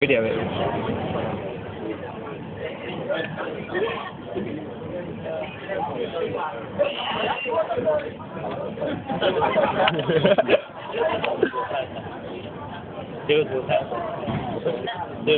有点问。这个菜。